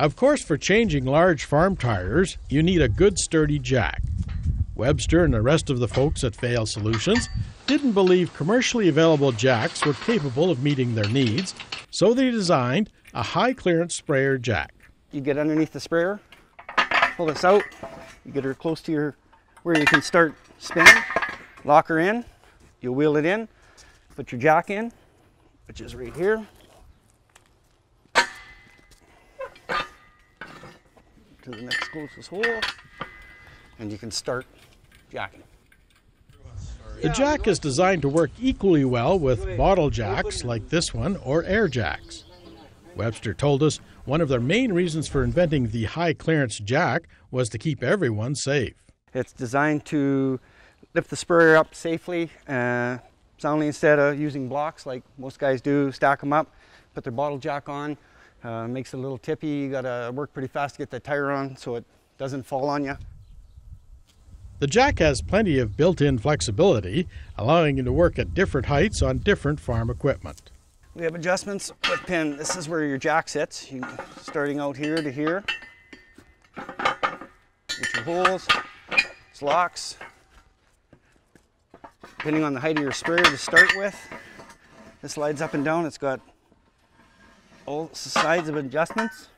Of course, for changing large farm tires, you need a good sturdy jack. Webster and the rest of the folks at Vale Solutions didn't believe commercially available jacks were capable of meeting their needs, so they designed a high clearance sprayer jack. You get underneath the sprayer, pull this out, you get her close to your where you can start spinning, lock her in, you'll wheel it in, put your jack in, which is right here. To the next closest hole, and you can start jacking. The jack is designed to work equally well with bottle jacks like this one or air jacks. Webster told us one of their main reasons for inventing the high clearance jack was to keep everyone safe. It's designed to lift the sprayer up safely, uh, soundly instead of using blocks like most guys do, stack them up, put their bottle jack on, uh, makes it a little tippy. You gotta work pretty fast to get the tire on so it doesn't fall on you. The jack has plenty of built in flexibility, allowing you to work at different heights on different farm equipment. We have adjustments with pin. This is where your jack sits, you, starting out here to here. Get your holes, it's locks. Depending on the height of your sprayer to start with, this slides up and down. It's got all sides of adjustments.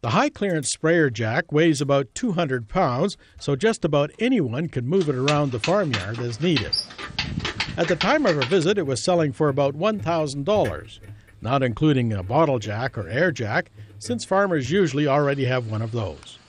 The high clearance sprayer jack weighs about 200 pounds, so just about anyone can move it around the farmyard as needed. At the time of our visit, it was selling for about $1,000, not including a bottle jack or air jack, since farmers usually already have one of those.